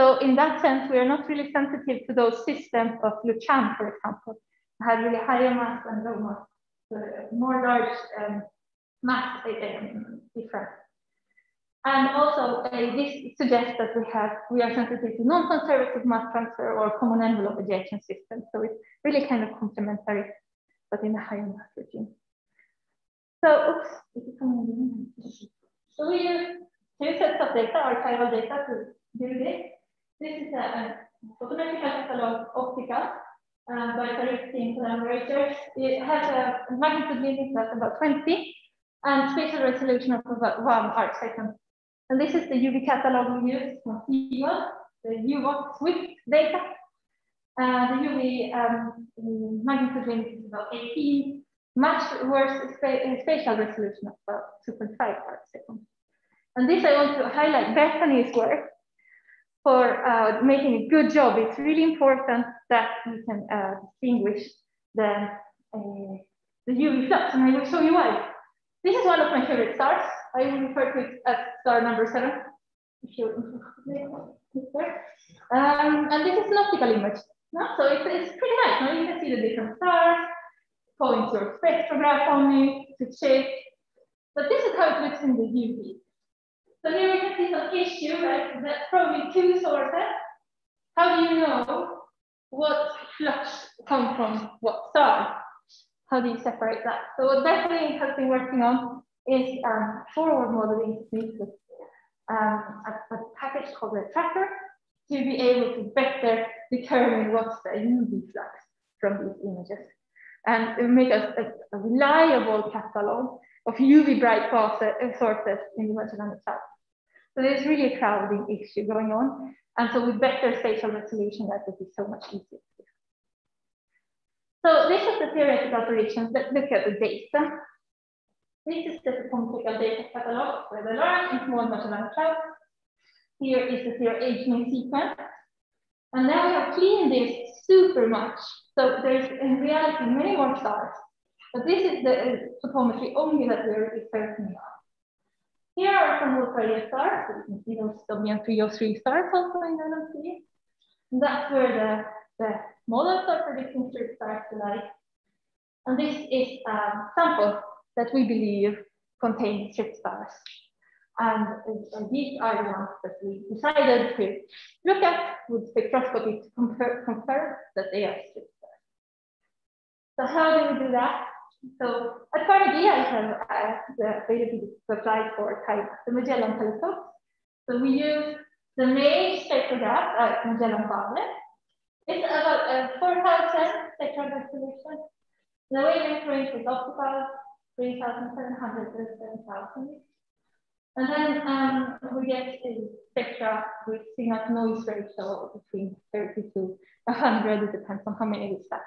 Speaker 3: so in that sense, we are not really sensitive to those systems of Luqian, for example, have really higher mass and low mass, uh, more large um, mass um, difference. And also, uh, this suggests that we have we are sensitive to non-conservative mass transfer or common envelope ejection systems. So it's really kind of complementary, but in a higher mass regime. So, oops, so we use two sets of data, archival data to do this. This is a, a photometric catalog optical uh, by Paris collaborators. It has a magnitude limit of about 20 and spatial resolution of about one arc second. And this is the UV catalog we use from FIVA, the UVOT with data. Uh, the UV um, magnitude range is about 18, much worse spa spatial resolution of about 2.5 arcseconds. And this I want to highlight Bethany's work for uh, making a good job. It's really important that we can uh, distinguish the, uh, the UV flux, and I will show you why. This is one of my favorite stars. I will refer to it as star number seven. Um, and this is an optical image. No? So it's, it's pretty nice. No? You can see the different stars, point your spectrograph on it to check. But this is how it looks in the UV. So here we can see some issue, right? That's probably two sources. How do you know what flux come from what star? How do you separate that? So what Bethany has been working on is um, forward modeling with um, a, a, package called the Tractor to be able to better determine what's the UV flux from these images and make us a, a, reliable catalog of UV bright sources in the Magellan South. So there's really a crowding issue going on. And so with better spatial resolution, that would be so much easier. So this is the theoretical predictions. Let's look at the data. This is the statistical data catalog for the large and small Magellan clouds. Here is the zero aging sequence. And now we have cleaned this super much. So there's in reality many more stars. But this is the uh, photometry only that we're researching on. Here are some Wolf-Rayet stars. So you can see those WM 303 stars also in LMC. And that's where the, the models are predicting strip stars tonight. And this is a sample that we believe contain strip stars. And, and, these are the ones that we decided to look at with spectroscopy to confirm, confirm that they are strip stars. So how do we do that? So at Carnegie, I have uh, the ability to apply for type the Magellan telescope. So we use the main spectrograph at Magellan Valley. It's about a 4,000 spectral resolution. The wavelength range is optical, 3,700 to 7,000. And then um, we get a spectra with signal noise ratio between 30 to 100. It depends on how many we stack.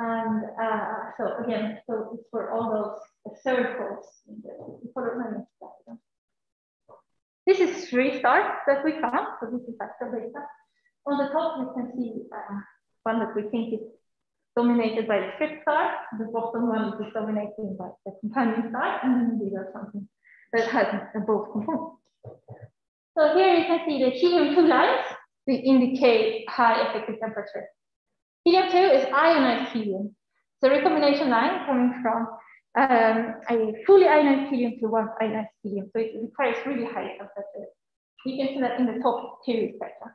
Speaker 3: And uh, so again, so it's for all those circles in the This is three stars that we found. So this is actual data. On the top, we can see uh, one that we think is dominated by the strip star. The bottom one is dominated by the companion star. And then these are something that has both components. So here you can see the helium-2 lines. They indicate high effective temperature Helium 2 is ionized helium. It's a recombination line coming from um, a fully ionized helium to one ionized helium. So it requires really high temperature. You can see that in the top two spectra.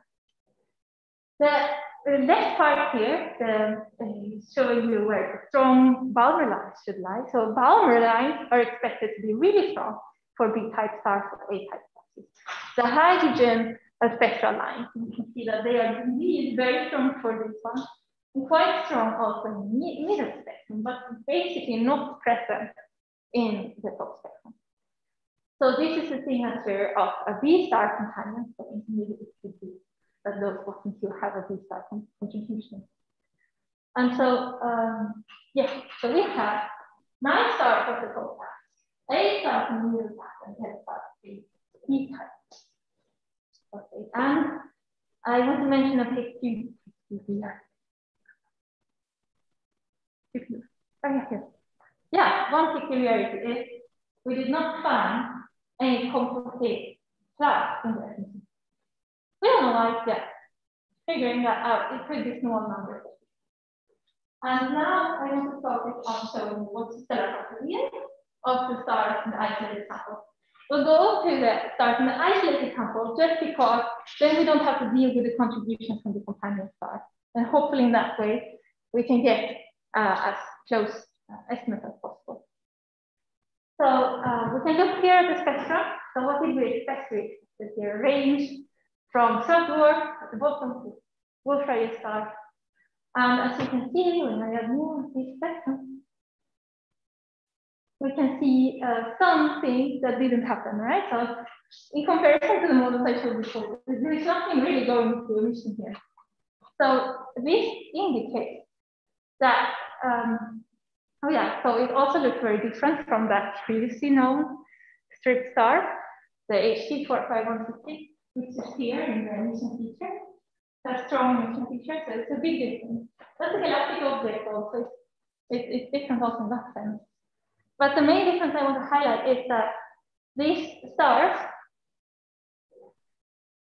Speaker 3: The left part here the, showing you where the strong Balmer lines should lie. So Balmer lines are expected to be really strong for B-type stars or A-type stars. The hydrogen spectral lines, you can see that they are really very strong for this one quite strong also in the middle spectrum, but basically not present in the top spectrum. So this is a signature of a B star companion, so it could be that those bottom two have a B star contribution. And so, um, yeah, so we have nine the top path, eight the middle path, and ten stars in B type. Okay, and I want to mention a few here. Yeah, one peculiarity is we did not find any composite clouds in the Why yet. Figuring that out, it could be small numbers. And now I want to focus on showing what's the stellar properties of the stars in the isolated sample. We'll go to the stars in the isolated sample just because then we don't have to deal with the contribution from the companion star. And hopefully in that way, we can get uh, as close uh, estimate as possible. So uh, we can look here at the spectrum. So what did we expect? We expected here range from third at the bottom to Wolf-Rayet star. And as you can see, when I have moved this spectrum, we can see uh, something that didn't happen, right? So in comparison to the models I showed before, there is nothing really going to emission here. So this indicates that, um, oh yeah, so it also looks very different from that previously known strip star, the HD 45150, which is here in the emission feature. A strong emission feature, so it's a big difference. That's a galactic object also. It's, it's different also in that sense. But the main difference I want to highlight is that these stars,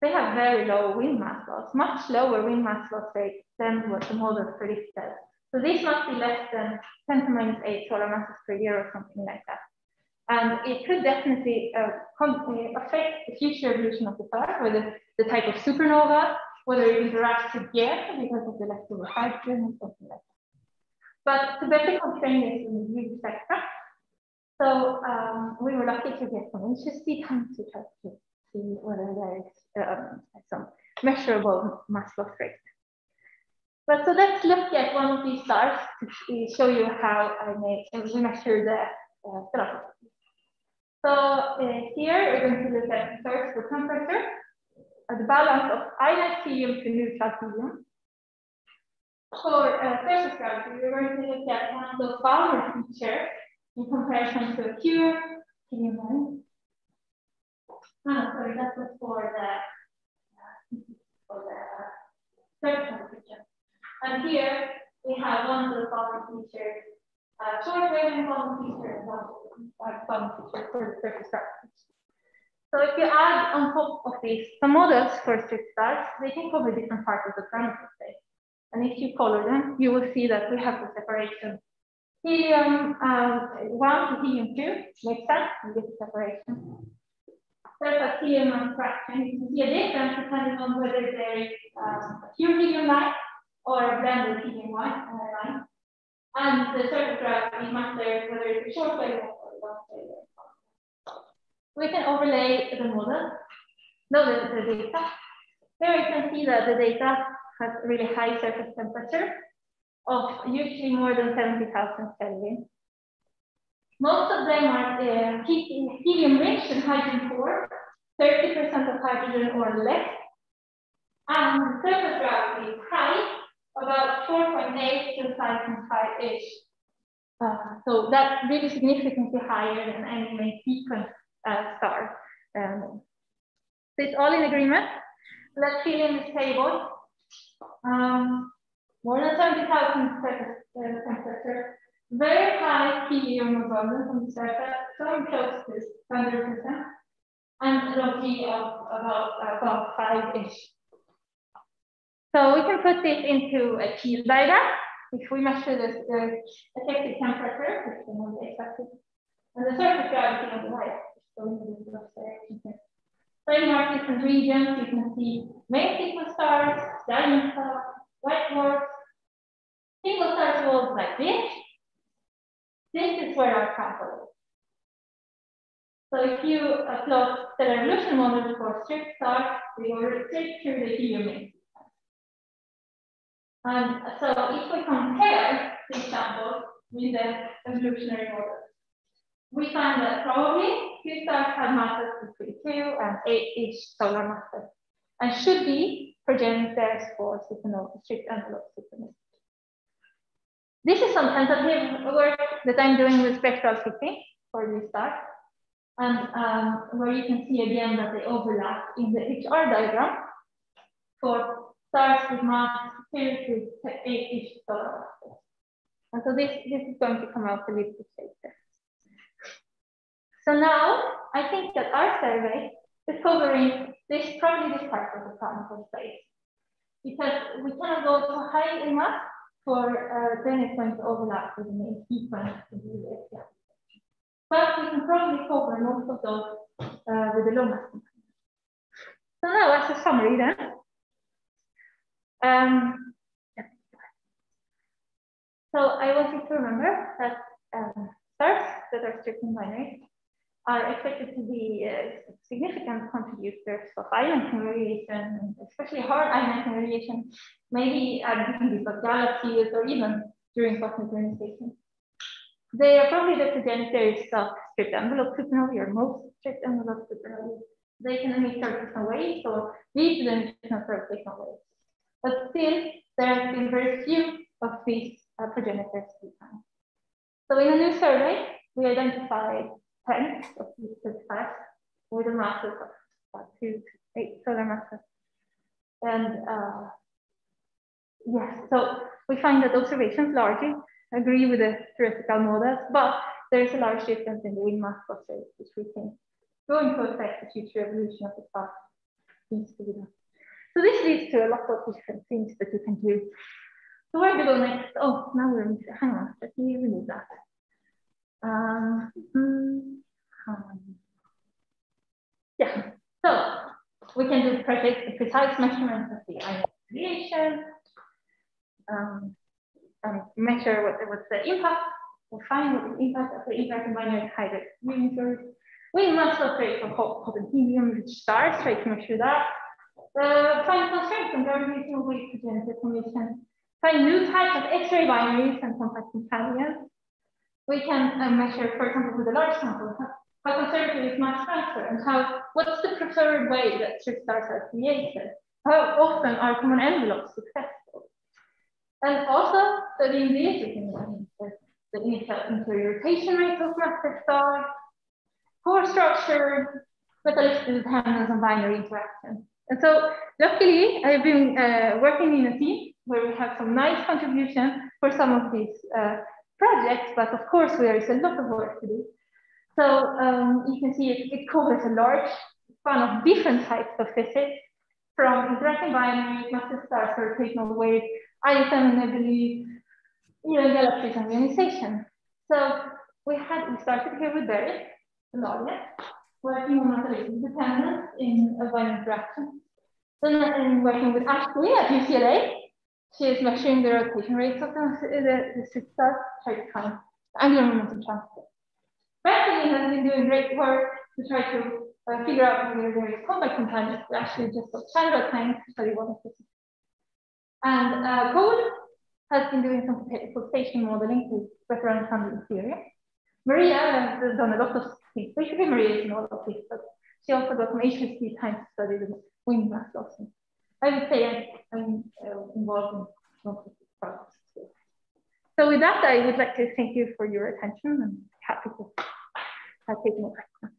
Speaker 3: they have very low wind mass loss, much lower wind mass loss rate than what the model predicted. So this must be less than 10 to minus 8 solar masses per year or something like that. And it could definitely uh, affect the future evolution of the star, whether the type of supernova, whether it interacts gas because of the leftover hydrogen and something like that. But to better constrain this in the spectra, so um, we were lucky to get some interesting time to try to see whether there is um, some measurable mass loss rate. But so let's look at one of these stars to show you how I made we measure the uh, velocity. So uh, here we're going to look at first the temperature, uh, the balance of ionized helium to neutral helium, for uh, surface gravity, we're going to look at one of the Balmer features in comparison to a pure helium. Oh, sorry, that was for the, uh, for the. And here we have one of the Balmer features, uh, short wave and Balmer feature, So if you add on top of these some models for strict stars, they can cover different parts of the parameter space. And if you color them, you will see that we have the separation. Helium um, 1 to helium 2 makes sense, we get the separation. There's a helium fraction. You can see a difference depending on whether there is um, a pure helium line or a blended helium line. Uh, and the surface gravity matters whether it's a short wave We can overlay the model, no, the, the data. Here you can see that the data has really high surface temperature of usually more than 70,000 Kelvin. Most of them are uh, helium rich and hydrogen poor, 30% of hydrogen or less. And surface gravity is high, about 4.8 to 5.5-ish. Uh, so that's really significantly higher than any main sequence uh, star. Um, so it's all in agreement. Let's fill in this table. Um, more than 70,000 temperature, very high helium abundance on the surface, so close to 100%, and low G of about, about 5-ish. So we can put this into a Kiel diagram. If we measure the, the effective temperature, which know the exact, and the surface gravity on the right, so so in our different regions, you can see main sequence stars, giant stars, white dwarfs, single stars worlds like this. This is where our sample is. So if you plot the evolution model for strip stars, we will restrict through the helium And so if we compare these samples with the evolutionary model, we find that probably two stars have masses between two and eight each solar masses and should be progenitor pairs for strict envelope supernova. This is some tentative work that I'm doing with spectral fitting for this stars, and um, where you can see again that they overlap in the HR diagram for stars with mass two to eight. And so this, this is going to come out a little bit later. So now I think that our survey is covering this probably this part of the particle space because we cannot go too high enough for uh, then it's going to overlap with the main sequence do this. But we can probably cover most of those uh, with the longest. So now as a summary then. Um, so I want you to remember that um, stars that are strict in binary are expected to be uh, significant contributors of ionizing radiation, especially hard ionizing radiation, maybe at different distant galaxies or even during cosmic ionization. They are probably the progenitors of strict envelope supernovae or most strict envelope supernovae. They can emit gravitational waves or lead to the emission of gravitational waves. But still, there have been very few of these uh, progenitors defined. So in a new survey, we identified 10 of these class with a mass of about two to eight solar masses. And uh, yes, so we find that observations largely agree with the theoretical models, but there is a large difference in the wind mass clusters, which we think going to affect the future evolution of the be done. So this leads to a lot of different things that you can do. So where do we go next? Oh, now we're in, hang on, let me remove that. Um, um, yeah, so we can do perfect, precise measurements of the ion radiation, um, and measure what, what's the impact, or find the impact of the impact in binary. We must operate on hot, hot and helium rich stars, try to measure that. Uh, find constraints and gravitational wave progenitor formation. Find new types of X-ray binaries and compact companions. We can uh, measure, for example, with a large sample, how conservative is mass transfer and how, what's the preferred way that strict stars are created? How often are common envelopes successful? And also studying the the, the initial interior rotation rate of massive stars, core structure, metallicity dependence on binary interaction. And so luckily, I've been uh, working in a team where we have some nice contribution for some of these uh, projects, but of course there is a lot of work to do. So um, you can see it, it, covers a large span of different types of physics, from interacting binaries, massive stars, gravitational waves, ISM nebulae, even galaxies and ionization. So we had we started here with Berit, the audience, working on metallicity dependence in a binary interaction. Then I'm working with Ashley at UCLA. She is measuring the rotation rates of the, the, the stars, try to angular momentum transfer. Bethany has been doing great work to try to uh, figure out whether there is compact components. We actually just got Chandra time to study of this. And uh, Code has been doing some pulsation modeling better understand the theory. Maria has done a lot of things. Basically, Maria is in all of this, but she also got some HST time to study the wind mass loss. I would say I'm, uh, involved in most of these projects. So with that, I would like to thank you for your attention and happy to uh, take more questions.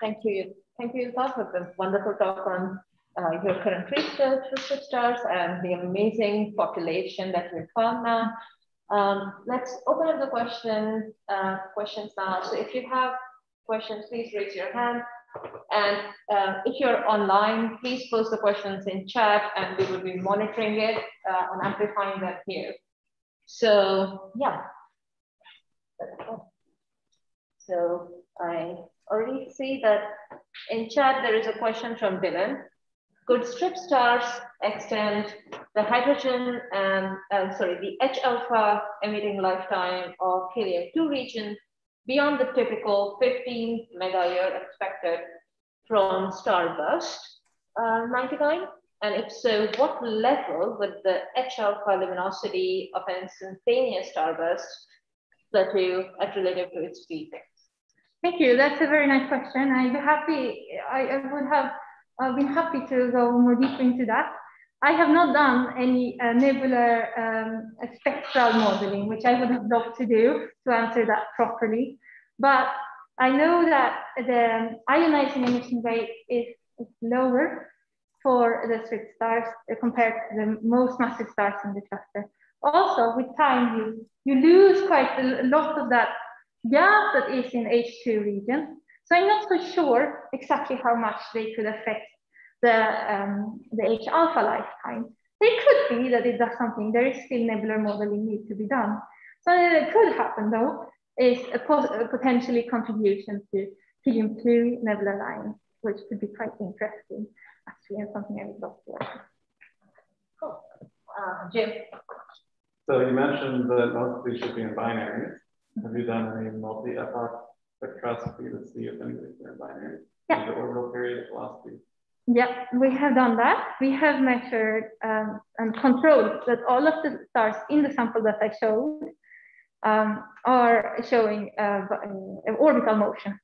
Speaker 2: Thank you. Thank you, Yuka, for the wonderful talk on uh, your current research stars and the amazing population that we found now. Um, let's open up the question, uh, questions now. So if you have questions, please raise your hand. And uh, if you're online, please post the questions in chat and we will be monitoring it uh, and amplifying them here. So yeah. So I already see that in chat there is a question from Dylan. Could strip stars extend the hydrogen and, uh, sorry, the H alpha emitting lifetime of helium-2 region beyond the typical 15 mega year expected from starburst uh, 99? And if so, what level would the H alpha luminosity of an instantaneous starburst plateau at relative to its peak?
Speaker 3: Thank you. That's a very nice question. I'd be happy, I, I would have uh, been happy to go more deep into that. I have not done any uh, nebular um, spectral modeling, which I would have loved to do to answer that properly. But I know that the ionizing emission rate is, is lower for the strict stars compared to the most massive stars in the cluster. Also, with time, you, you lose quite a lot of that gas that is in H2 region. So I'm not so sure exactly how much they could affect the, um, the H alpha lifetime. It could be that it does something. There is still nebular modeling need to be done. So it could happen though, is a, a potentially contribution to helium-2 nebula lines, which could be quite interesting, actually, and something I would love to work
Speaker 2: Cool. Uh, Jim.
Speaker 1: So you mentioned that most of these should be in binaries. Have you done any multi-epoch spectroscopy to see if any of in binaries?
Speaker 3: Yeah.
Speaker 1: The orbital period velocity.
Speaker 3: Yeah, we have done that. We have measured um, and controlled that all of the stars in the sample that I showed um, are showing uh, orbital motion.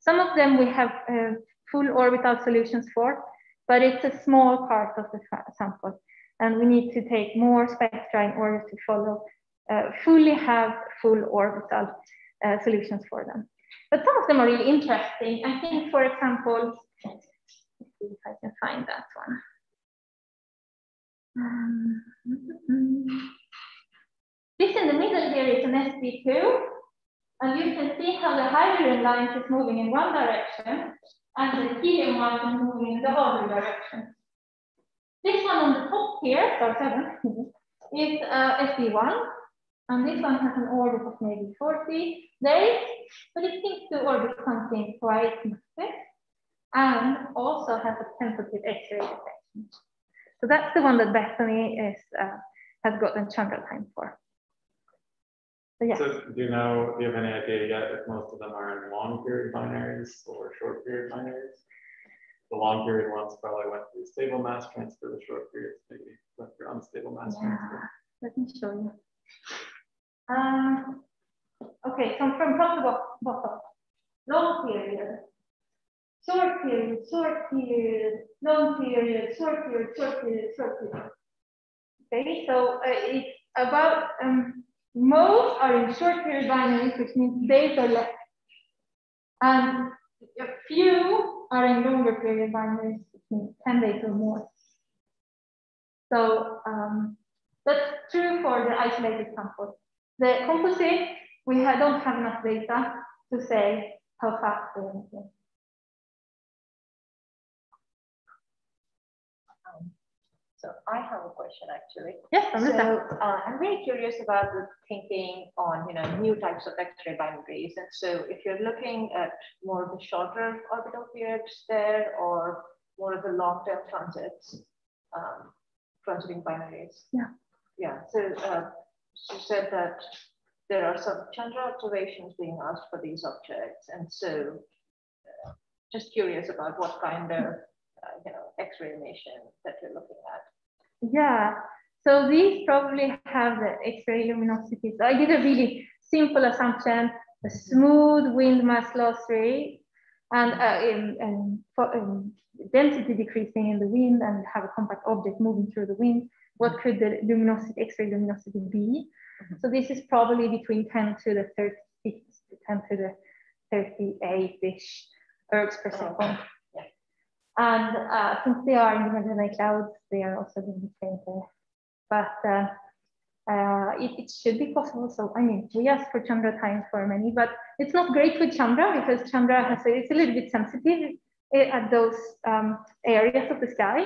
Speaker 3: Some of them we have uh, full orbital solutions for, but it's a small part of the sample. And we need to take more spectra in order to follow, uh, fully have full orbital uh, solutions for them. But some of them are really interesting. I think, for example, let's see if I can find that one. Um, this in the middle here is an SB2, and you can see how the hydrogen lines is moving in one direction, and the helium one is moving in the other direction. This one on the top here, star 7, [LAUGHS] is uh, SB1, and this one has an orbit of maybe 40 days, but it seems to orbit something quite massive, and also has a tentative X-ray detection. So that's the one that Bethany is, uh, has gotten Chandra time for. So, yeah.
Speaker 1: So do you know, do you have any idea yet if most of them are in long period binaries or short period binaries? The long period ones probably went through stable mass transfer, the short periods maybe went through unstable mass
Speaker 3: yeah.
Speaker 1: transfer.
Speaker 3: Let me show you. Um, okay, so from top to bottom, long period, short period, short period, long period, short period, short period, short period. Okay, so uh, it's about um, most are in short period binaries, which means days or less. And a few are in longer period binaries, which means 10 days or more. So um, that's true for the isolated samples. The composite, we don't have enough data to say how fast they're moving.
Speaker 4: So I have a question actually.
Speaker 3: Yes,
Speaker 4: I'm so uh, I'm very curious about the thinking on you know new types of X-ray binaries. And so if you're looking at more of the shorter orbital periods there, or more of the long-term transits, um, transiting binaries.
Speaker 3: Yeah.
Speaker 4: Yeah. So uh, you said that there are some Chandra observations being asked for these objects, and so uh, just curious about what kind of uh, you know X-ray emission that you're looking at.
Speaker 3: Yeah, so these probably have the X-ray luminosity. So I did a really simple assumption, a smooth wind mass loss rate and, uh, in, in, in density decreasing in the wind and have a compact object moving through the wind. What could the luminosity, X-ray luminosity be? Mm -hmm. So this is probably between 10 to the 36 to 10 to the 38-ish ergs per second. And uh, since they are in the Magellanic Clouds, they are also being fainter. But uh, uh, it, it, should be possible. So, I mean, we asked for Chandra times for many, but it's not great with Chandra because Chandra has a, it's a little bit sensitive at those um, areas of the sky.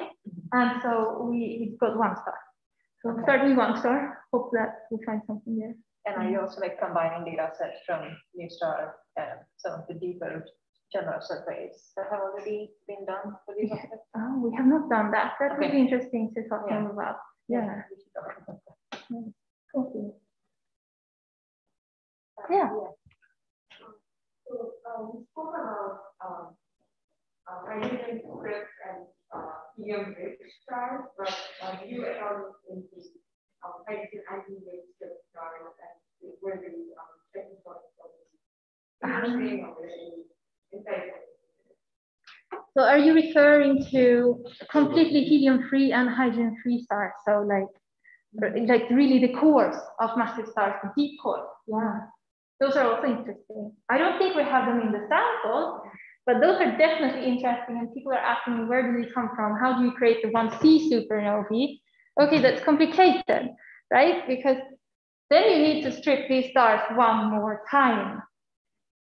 Speaker 3: And so we, we got one star. So okay. start with one star, hope that we find something there.
Speaker 4: And are you also like combining data sets from NuSTAR and some of the deeper general surveys that have already been done for these
Speaker 3: yeah. Oh, we have not done that. That okay. would be interesting to talk yeah. about. Yeah. yeah. Okay. Yeah.
Speaker 5: So um, we spoke about um, uh, hydrogen script and uh, helium rich stars, but uh, you are into um, hydrogen anti-rich script stars and where the um, second part of the
Speaker 3: so are you referring to completely helium-free and hydrogen-free stars? So like, like really the cores of massive stars, the deep core. Yeah, those are also interesting. I don't think we have them in the sample, but those are definitely interesting. And people are asking me, where do they come from? How do you create the 1C supernovae? Okay, that's complicated, right? Because then you need to strip these stars one more time.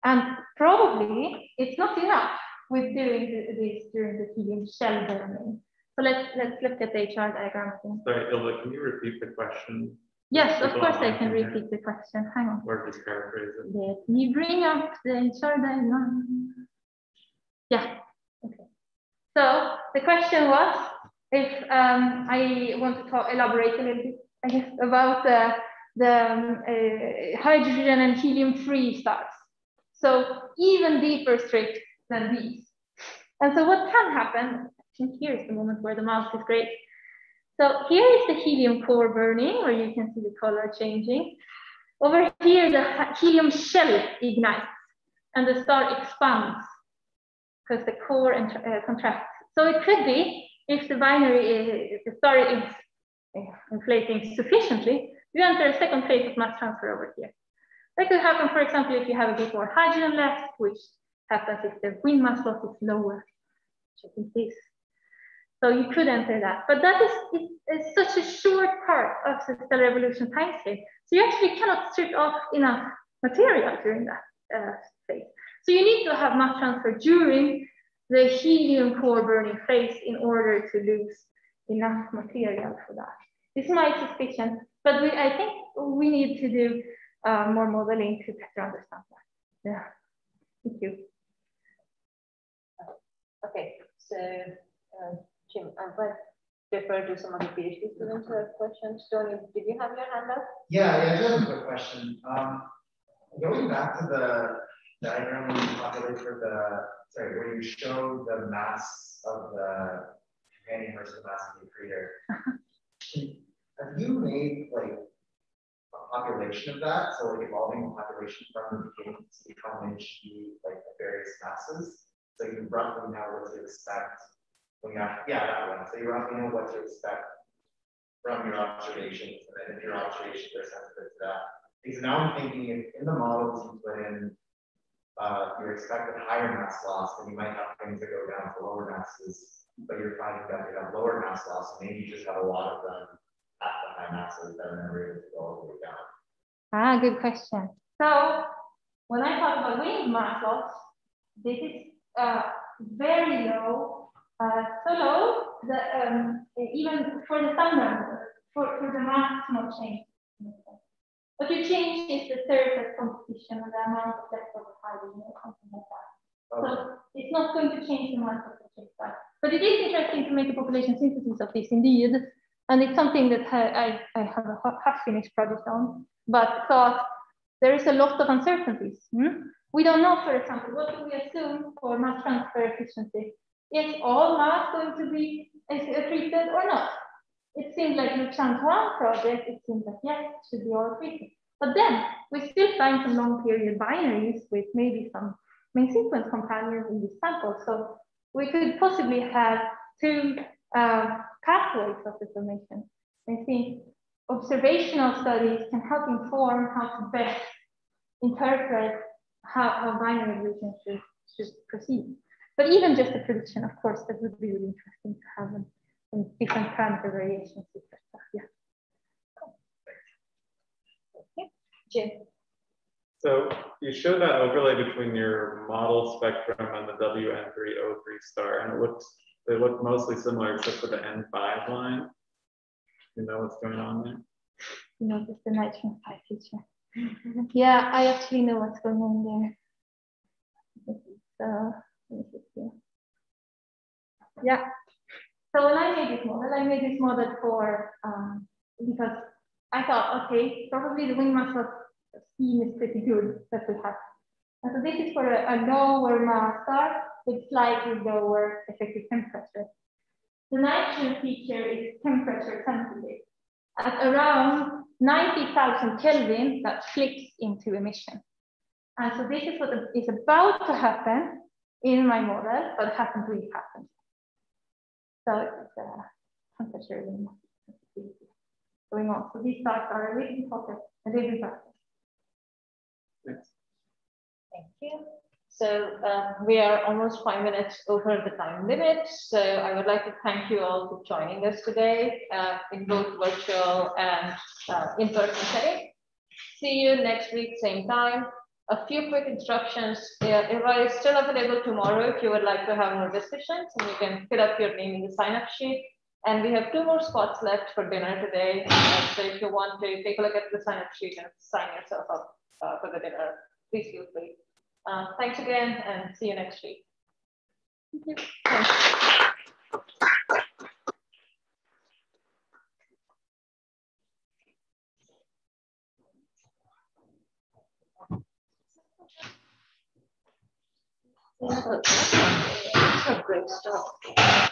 Speaker 3: And probably it's not enough with doing this during the helium shell burning. So let's let's look at the HR diagram again.
Speaker 1: Sorry, Ylva, can you repeat the question?
Speaker 3: Yes, of course I can repeat the question. Hang on.
Speaker 1: Or just paraphrase it.
Speaker 3: Let me bring up the HR diagram. Yeah. Okay. So the question was if um, I want to talk, elaborate a little bit, I guess, about the the um, uh, hydrogen and helium-free stars. So even deeper strips than these. And so what can happen, I think here is the moment where the mouse is great. So here is the helium core burning, where you can see the color changing. Over here, the helium shell ignites and the star expands because the core uh, contracts. So it could be if the binary, is, the star is inflating sufficiently, you enter a second phase of mass transfer over here. That could happen, for example, if you have a bit more hydrogen left, which happens if the wind mass loss is lower, checking this. So you could enter that, but that is, is, is such a short part of the stellar evolution timescale. So you actually cannot strip off enough material during that uh, phase. So you need to have mass transfer during the helium core burning phase in order to lose enough material for that. This is my suspicion, but we, I think we need to do uh, more modeling to better understand that. Yeah, thank you.
Speaker 2: Okay, so uh, Jim, I might defer to some of the PhD students who have questions. Tony, did you have your hand up?
Speaker 6: Yeah, yeah, I just have a quick question. Um, going back to the diagram when you for the, sorry, where you show the mass of the companion versus the mass of the accretor. [LAUGHS] have you made like a population of that? So like evolving a population from the beginning to become like the various masses? So you roughly know what to expect when you have, yeah, that one. So you roughly know what to expect from your observations, and then if your observations are sensitive to that. Because now I'm thinking in the models you put in uh, your expected higher mass loss, then you might have things that go down to lower masses, but you're finding that you have lower mass loss, and maybe you just have a lot of them at the high masses that are never able to go all the way down.
Speaker 3: Ah, good question. So when I talk about wind mass loss, this is uh, very low, uh, so low that um, even for the standard, for, for the mass not change. What you change is the surface composition and the amount of leftover hydrogen or something like that. Okay. So it's not going to change the amount of the But it is interesting to make a population synthesis of this indeed. And it's something that I, I have a half-finished project on, but thought there is a lot of uncertainties. Hmm? We don't know, for example, what do we assume for mass transfer efficiency? Is all mass going to be accreted or not? It seems like you the Changhuang project, it seems like yes, it should be all accreted. But then we still find some long period binaries with maybe some main sequence companions in this sample. So we could possibly have two uh, pathways of information. I think observational studies can help inform how to best interpret how, how binary evolution should, should proceed. But even just the prediction, of course, that would be really interesting to have in different parameter variations, etc. Yeah.
Speaker 2: Okay. Jim.
Speaker 1: So you show that overlay between your model spectrum and the WN3O3 star, and it looks they look mostly similar except for the N5 line. You know what's going on there?
Speaker 3: You know, just the nitrogen 5 feature. yeah, I actually know what's going on there. So, uh, yeah. So when I made this model, I made this model for, um, because I thought, okay, probably the wind mass of scheme is pretty good that we have. And so this is for a, a lower mass star with slightly lower effective temperature. The nitrogen feature is temperature sensitive. At around 90,000 Kelvin, that flips into emission. And so this is what is about to happen in my model, but hasn't really happened. So it's uh, temperature going on. So these stars are a little hotter, a little faster.
Speaker 2: Thank you. So um, we are almost five minutes over the time limit. So I would like to thank you all for joining us today uh, in both virtual and uh, in-person setting. See you next week, same time. A few quick instructions. Ylva is still available tomorrow if you would like to have more discussions and you can fill up your name in the sign-up sheet. And we have two more spots left for dinner today. Uh, so if you want to take a look at the sign-up sheet and sign yourself up uh, for the dinner, please feel free. Uh, thanks again and see you next week. Thank you. Yeah, that's great stuff.